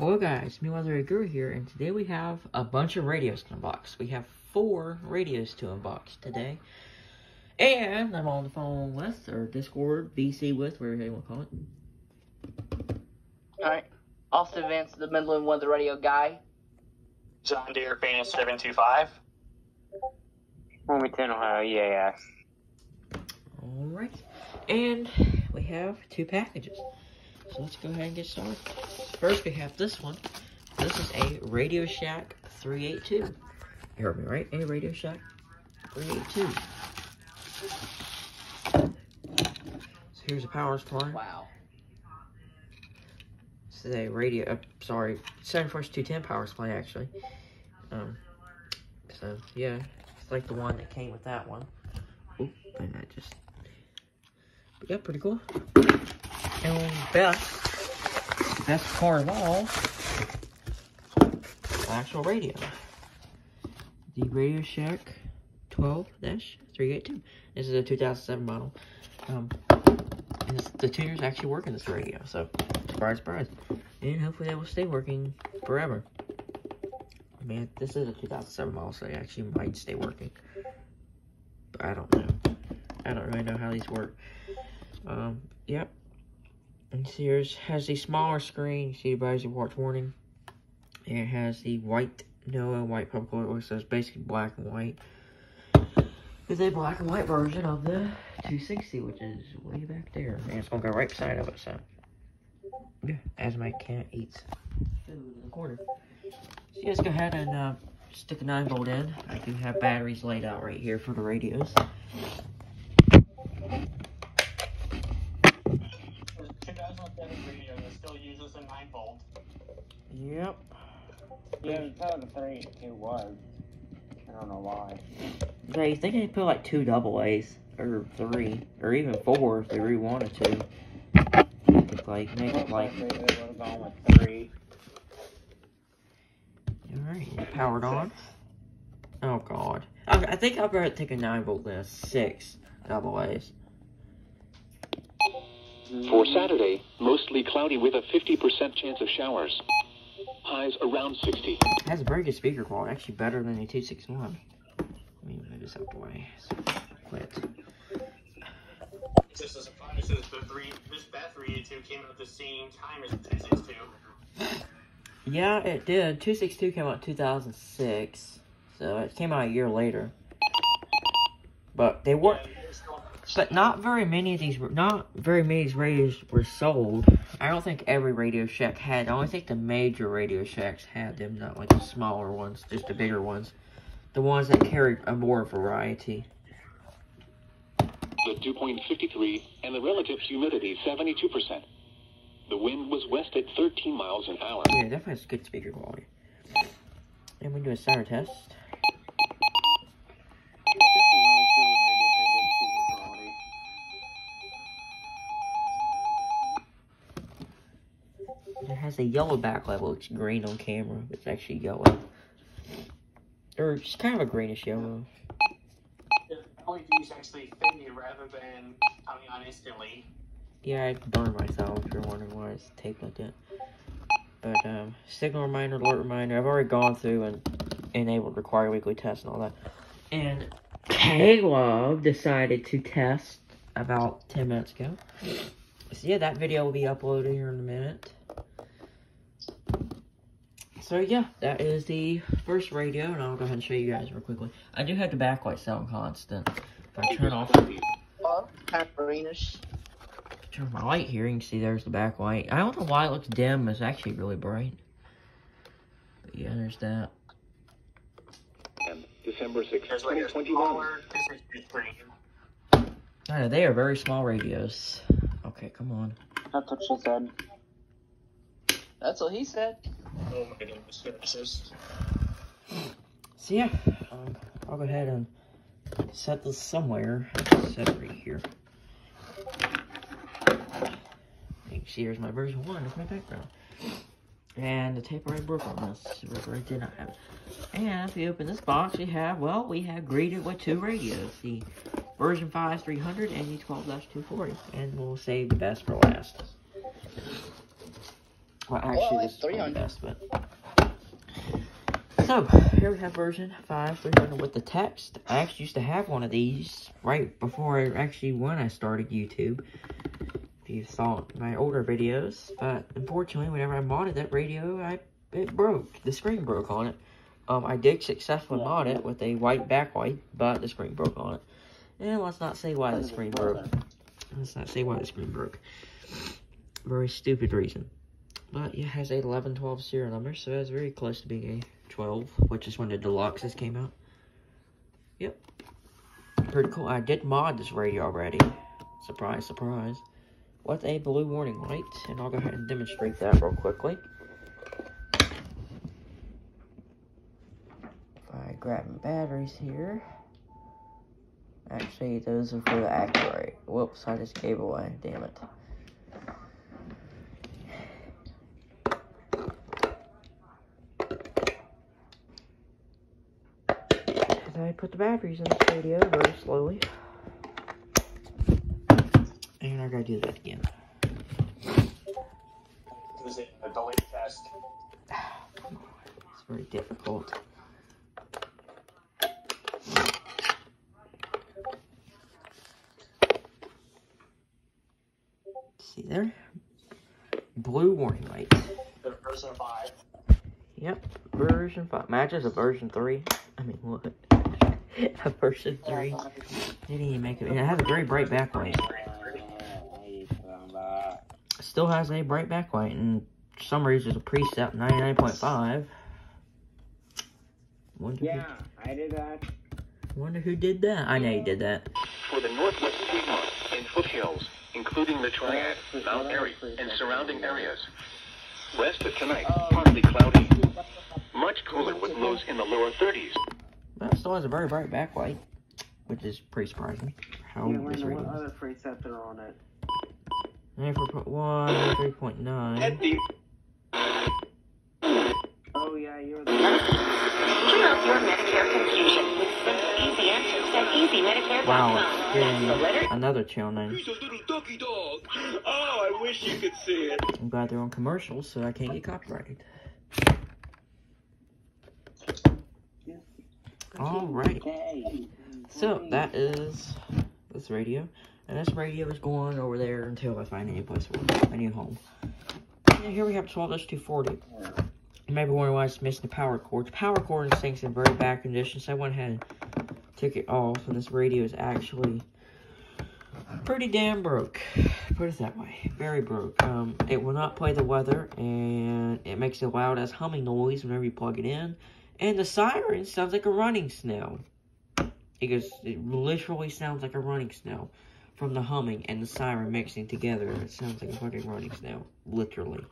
Hello guys, me Weather Guru here, and today we have a bunch of radios to unbox. We have four radios to unbox today. And I'm on the phone with, or Discord, VC with, whatever you want to call it. Alright. Austin Vance, the Midland Weather Radio guy. John Deere Phoenix 725. Wilmington, Ohio, EAS. Alright. And we have two packages. So let's go ahead and get started. First, we have this one. This is a Radio Shack 382. You heard me right? A Radio Shack 382. So here's a power supply. Wow. This is a radio, uh, sorry, 74210 power supply, actually. Um, so, yeah, it's like the one that came with that one. Oop, and that just, but yeah, pretty cool. And best, best part of all, actual radio. The Radio Shack 12-382. This is a 2007 model. Um, and this, the tuners actually work in this radio, so surprise, surprise. And hopefully they will stay working forever. I mean, this is a 2007 model, so they actually might stay working. But I don't know. I don't really know how these work. Um, yep. And Sears has the smaller screen. See advisory watch warning. And it has the white NOAA white public alert, so it's basically black and white. It's a black and white version of the 260, which is way back there. And it's gonna go right beside of it, so. Yeah, as my cat eats food in the corner. So let's go ahead and uh, stick a 9 volt in. I do have batteries laid out right here for the radios. The 2007 radio that still uses a 9 volt. Yep. Yeah, that's how the 382 was. I don't know why. Yeah, you think they'd put like two double A's, or three, or even four if they really wanted to. It's like, make it like, They would have gone with three. alright, powered on. Oh god. I, I think I'll better take a 9 volt than a 6 double A's. For Saturday, mostly cloudy with a 50% chance of showers. Highs around 60. It has a very good speaker quality, actually better than the 261. Let me move this out the way. So, quit. Just as a fun, this is the three. This bat 382 came out at the same time as the 262. Yeah, it did. 262 came out in 2006, so it came out a year later. But they were, Yeah, it's still- but not very many of these, were- not very many of these radios were sold. I don't think every Radio Shack had. I only think the major Radio Shacks had them, not like the smaller ones, just the bigger ones. The ones that carry a more variety. The dew point 53 and the relative humidity 72%. The wind was west at 13 miles an hour. Yeah, definitely has good speaker quality. And we do a sound test. Has a yellow backlight, It's green on camera, it's actually yellow. Or it's kind of a greenish yellow. The LEDs actually faded rather than coming on instantly. Yeah, I burned myself if you're wondering why it's taped like that. But, um, signal reminder, alert reminder, I've already gone through and enabled require weekly tests and all that. And Caleb decided to test about 10 minutes ago. So yeah, that video will be uploaded here in a minute. So yeah, that is the first radio, and I'll go ahead and show you guys real quickly. I do have the backlight set on constant. If I turn off kind of greenish. turn my light here, you can see there's the backlight. I don't know why it looks dim, it's actually really bright. But yeah, there's that. December 6, There's 2021. smaller 262 screen. I know, they are very small radios. Okay, come on. That's what she said. That's what he said. Oh my goodness gracious. So yeah, um, I'll go ahead and set this somewhere. Set it right here. See here's my version one, it's my background. And the tape already broke on this, I did not have. And if you open this box, we have, well, we have greeted with two radios. The version 5 300 and the 12-240. And we'll save the best for last. Well, Well, actually, it's this is 300. best, but. So, here we have version 5 300 with the text. I actually used to have one of these right before, I, actually, when I started YouTube. If you saw my older videos. But, unfortunately, whenever I modded that radio, I it broke. The screen broke on it. Um, I did successfully mod it with a white backlight, but the screen broke on it. And let's not say why the screen broke. Let's not say why the screen broke. Very stupid reason. But it has a 11, 12 serial number, so it's very close to being a 12, which is when the deluxes came out. Yep. Pretty cool. I did mod this radio already. Surprise, surprise. With a blue warning light, and I'll go ahead and demonstrate that real quickly. If I grab my batteries here. Actually, those are for the AcuRite. Whoops, I just gave away. Damn it. I put the batteries in this radio very slowly. And I gotta do that again. Was it a delete test? It's very difficult. See there? Blue warning light. The version five. Yep, version 5. Matches a version 3. I mean, what? a person 3. Didn't even make it. And it has a very bright backlight. Still has a bright backlight, and for some reason it's a preset 99.5. Wonder, Yeah, I did that. who, wonder who did that. I know you did that. For the northwest Piedmont and foothills, including the Triad, Mount Airy, and surrounding areas. West of tonight, partly cloudy. Much cooler with lows in the lower 30s. But it still has a very bright backlight, which is pretty surprising. How Yeah, this wonder what reading is. other presets are on it. 94.1, 3.9. Oh yeah, you're the. Clear up your Medicare confusion with simple, easy answers at EasyMedicare.com. Wow, it's getting another channel name. He's a little ducky dog. Oh, I wish you could see it. I'm glad they're on commercials, so I can't get copyrighted. Alright, Okay. so that is this radio. And this radio is going over there until I find any place for a new home. And here we have 12 240. You may be wondering why it's missing the power cord. The power cord thing's in very bad condition, so I went ahead and took it off. And this radio is actually pretty damn broke. Put it that way. Very broke. Um, it will not play the weather, and it makes a loud ass humming noise whenever you plug it in. And the siren sounds like a running snail. It goes, it literally sounds like a running snail from the humming and the siren mixing together. It sounds like a fucking running snail, literally.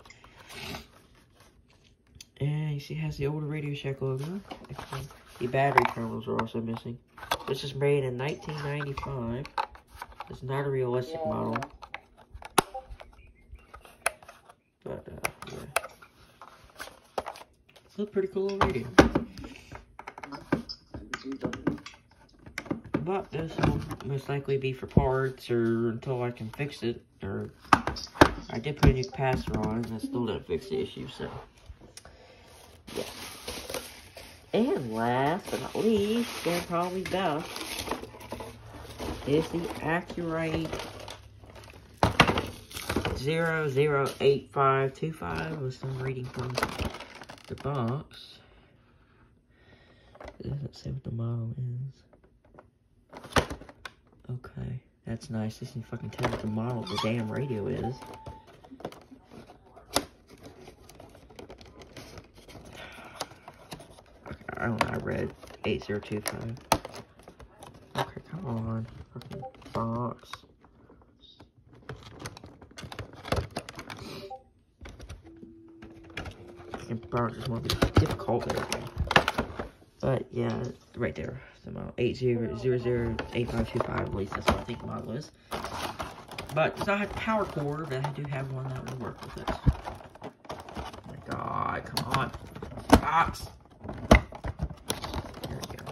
And you see, it has the old Radio Shack logo. The battery terminals are also missing. This is made in 1995. It's not a realistic model. But, uh, yeah. It's a pretty cool radio. But this will most likely be for parts or until I can fix it. Or I did put a new capacitor on and I still didn't fix the issue, so. Yeah. And last but not least, and probably best, is the AcuRite 008525 with some reading from the box. Doesn't say what the model is. Okay, that's nice. This can fucking tell what the model of the damn radio is. Okay, I don't know, I read 8025. Okay, come on. Fucking box. Box is more difficult. But yeah, right there. The model 80008525, at least that's what I think the model is. But it does not have power cord, but I do have one that will work with it. Oh my god, come on. Box! There we go.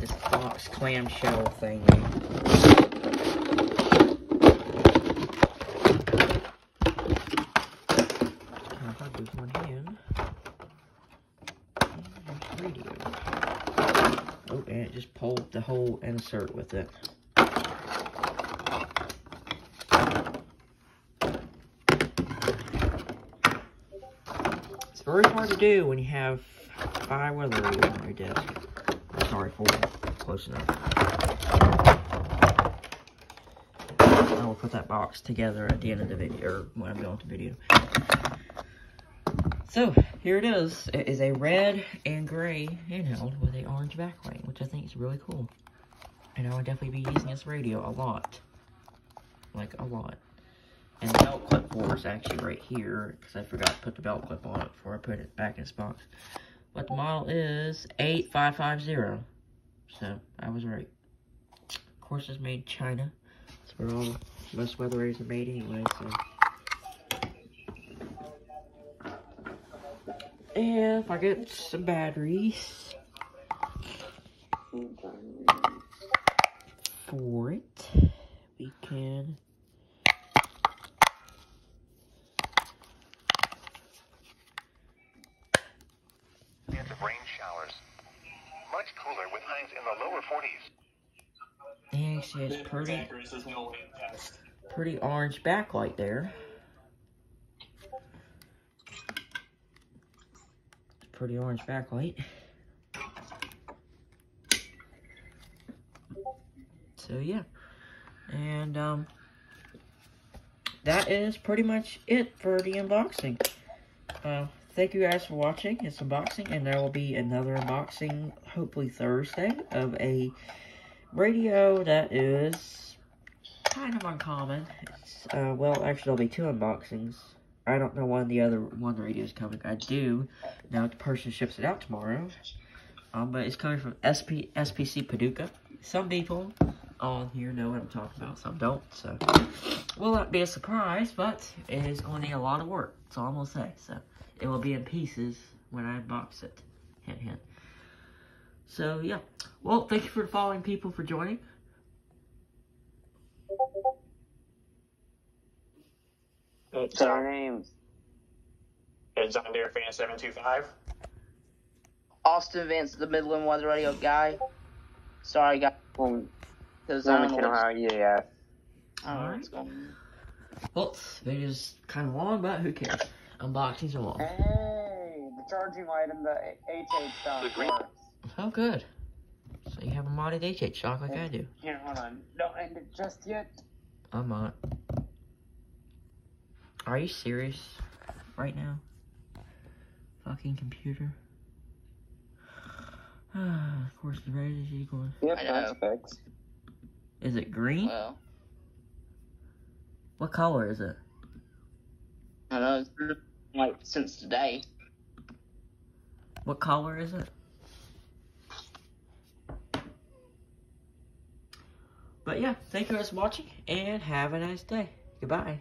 This box clamshell thing. Oh, little insert with it. It's very hard to do when you have five weather on your desk. Sorry, four. Close enough. I will put that box together at the end of the video, or when I'm done with the video. So, here it is. It is a red and gray handheld with a orange backlight, which I think is really cool. And I will definitely be using this radio a lot. Like, a lot. And the belt clip for is actually right here, because I forgot to put the belt clip on it before I put it back in its box. But the model is 8550. So, I was right. Of course, it's made in China. That's where all most weather radios are made anyway, so... And if I get some batteries for it, we can of rain showers. Much cooler with highs in the lower 40s. and see it's pretty Accuracy is no way to test. pretty orange backlight there. Pretty orange backlight. So yeah. And um that is pretty much it for the unboxing. Uh, thank you guys for watching this unboxing and there will be another unboxing hopefully Thursday of a radio that is kind of uncommon. It's, uh, well, actually, there'll be two unboxings. I don't know when the other one radio is coming. I do. Now the person ships it out tomorrow. Um, but it's coming from SP, SPC Paducah. Some people on here know what I'm talking about. Some don't. So, will not be a surprise, but it is going to need a lot of work. That's all I'm to say. So, it will be in pieces when I unbox it. Hint, hint. So, yeah. Well, thank you for following people for joining. It's, our uh, names. it's on Deer Fan 725. Austin Vance, the Midland Weather Radio guy. Sorry, guys. Well, Because I don't know Wilmington, what's, yeah. I don't know what's going on. Well, this video's kind of long, but who cares? Unboxings are long. Hey, the charging light in the HH stuff The green- works. Oh, good. So you have a modded HH shock like I do. Here, hold on. Don't end it just yet. I'm not. Are you serious? Right now? Fucking computer. of course, the red is equal. Yep, I that's fixed. Is it green? Well, What color is it? I know it's been like since today. What color is it? But yeah, thank you guys for watching, and have a nice day. Goodbye.